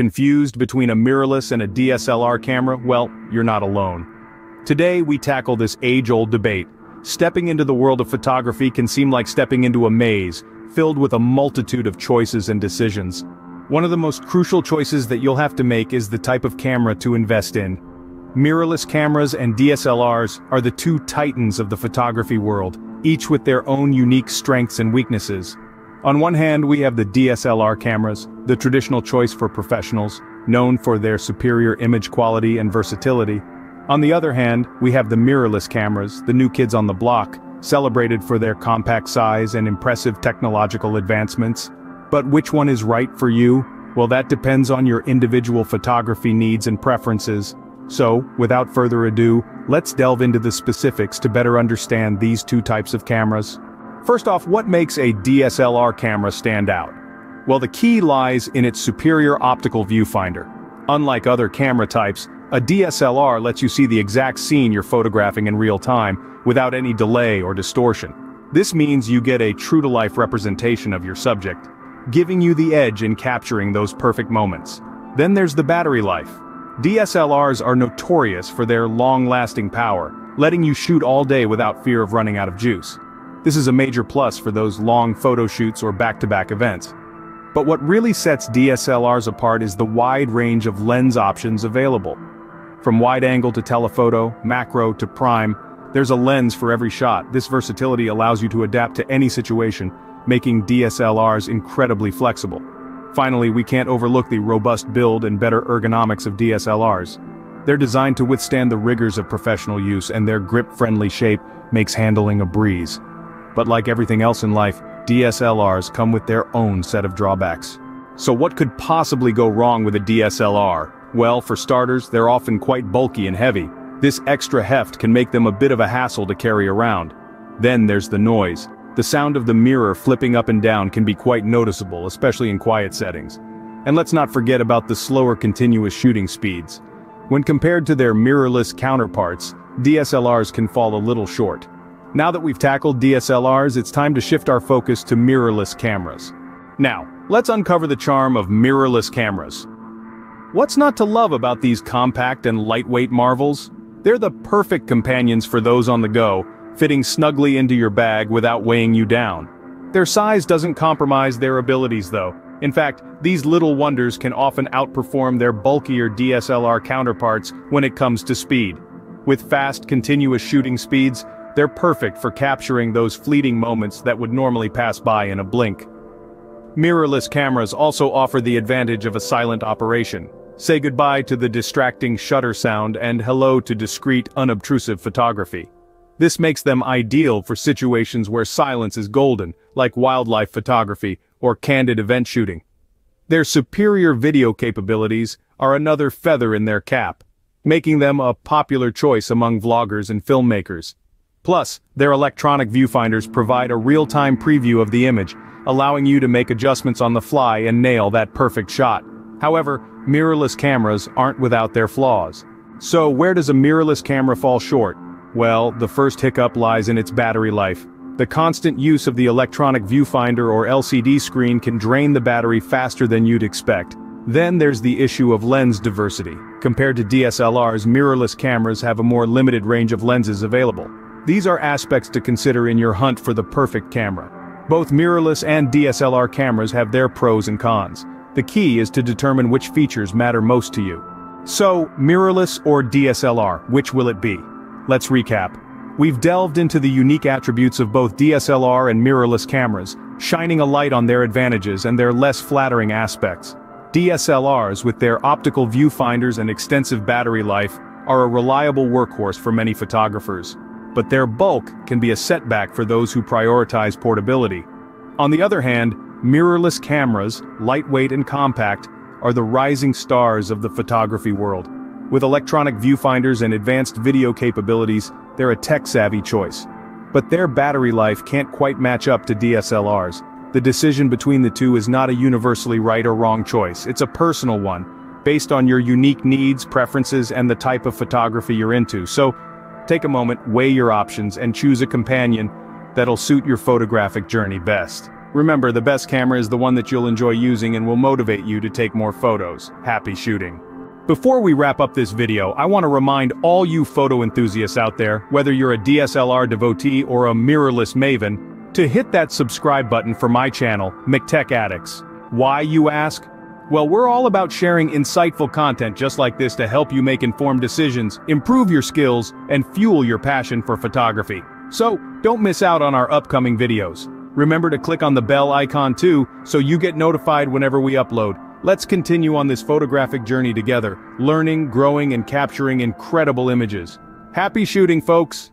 Confused between a mirrorless and a DSLR camera? Well, you're not alone. Today we tackle this age-old debate. Stepping into the world of photography can seem like stepping into a maze, filled with a multitude of choices and decisions. One of the most crucial choices that you'll have to make is the type of camera to invest in. Mirrorless cameras and DSLRs are the two titans of the photography world, each with their own unique strengths and weaknesses. On one hand we have the DSLR cameras, the traditional choice for professionals, known for their superior image quality and versatility. On the other hand, we have the mirrorless cameras, the new kids on the block, celebrated for their compact size and impressive technological advancements. But which one is right for you? Well that depends on your individual photography needs and preferences. So, without further ado, let's delve into the specifics to better understand these two types of cameras. First off, what makes a DSLR camera stand out? Well the key lies in its superior optical viewfinder. Unlike other camera types, a DSLR lets you see the exact scene you're photographing in real time, without any delay or distortion. This means you get a true-to-life representation of your subject, giving you the edge in capturing those perfect moments. Then there's the battery life. DSLRs are notorious for their long-lasting power, letting you shoot all day without fear of running out of juice. This is a major plus for those long photo shoots or back-to-back -back events. But what really sets DSLRs apart is the wide range of lens options available. From wide-angle to telephoto, macro to prime, there's a lens for every shot. This versatility allows you to adapt to any situation, making DSLRs incredibly flexible. Finally, we can't overlook the robust build and better ergonomics of DSLRs. They're designed to withstand the rigors of professional use and their grip-friendly shape makes handling a breeze. But like everything else in life, DSLRs come with their own set of drawbacks. So what could possibly go wrong with a DSLR? Well, for starters, they're often quite bulky and heavy. This extra heft can make them a bit of a hassle to carry around. Then there's the noise. The sound of the mirror flipping up and down can be quite noticeable, especially in quiet settings. And let's not forget about the slower continuous shooting speeds. When compared to their mirrorless counterparts, DSLRs can fall a little short. Now that we've tackled DSLRs, it's time to shift our focus to mirrorless cameras. Now, let's uncover the charm of mirrorless cameras. What's not to love about these compact and lightweight marvels? They're the perfect companions for those on the go, fitting snugly into your bag without weighing you down. Their size doesn't compromise their abilities though. In fact, these little wonders can often outperform their bulkier DSLR counterparts when it comes to speed. With fast, continuous shooting speeds, they're perfect for capturing those fleeting moments that would normally pass by in a blink. Mirrorless cameras also offer the advantage of a silent operation. Say goodbye to the distracting shutter sound and hello to discreet, unobtrusive photography. This makes them ideal for situations where silence is golden, like wildlife photography or candid event shooting. Their superior video capabilities are another feather in their cap, making them a popular choice among vloggers and filmmakers. Plus, their electronic viewfinders provide a real-time preview of the image, allowing you to make adjustments on the fly and nail that perfect shot. However, mirrorless cameras aren't without their flaws. So where does a mirrorless camera fall short? Well, the first hiccup lies in its battery life. The constant use of the electronic viewfinder or LCD screen can drain the battery faster than you'd expect. Then there's the issue of lens diversity. Compared to DSLRs, mirrorless cameras have a more limited range of lenses available. These are aspects to consider in your hunt for the perfect camera. Both mirrorless and DSLR cameras have their pros and cons. The key is to determine which features matter most to you. So, mirrorless or DSLR, which will it be? Let's recap. We've delved into the unique attributes of both DSLR and mirrorless cameras, shining a light on their advantages and their less flattering aspects. DSLRs, with their optical viewfinders and extensive battery life, are a reliable workhorse for many photographers. But their bulk can be a setback for those who prioritize portability. On the other hand, mirrorless cameras, lightweight and compact, are the rising stars of the photography world. With electronic viewfinders and advanced video capabilities, they're a tech-savvy choice. But their battery life can't quite match up to DSLRs. The decision between the two is not a universally right or wrong choice, it's a personal one, based on your unique needs, preferences, and the type of photography you're into. So, take a moment, weigh your options, and choose a companion that'll suit your photographic journey best. Remember, the best camera is the one that you'll enjoy using and will motivate you to take more photos. Happy shooting. Before we wrap up this video, I want to remind all you photo enthusiasts out there, whether you're a DSLR devotee or a mirrorless maven, to hit that subscribe button for my channel, McTech Addicts. Why, you ask? Well, we're all about sharing insightful content just like this to help you make informed decisions, improve your skills, and fuel your passion for photography. So, don't miss out on our upcoming videos. Remember to click on the bell icon too, so you get notified whenever we upload. Let's continue on this photographic journey together, learning, growing, and capturing incredible images. Happy shooting, folks!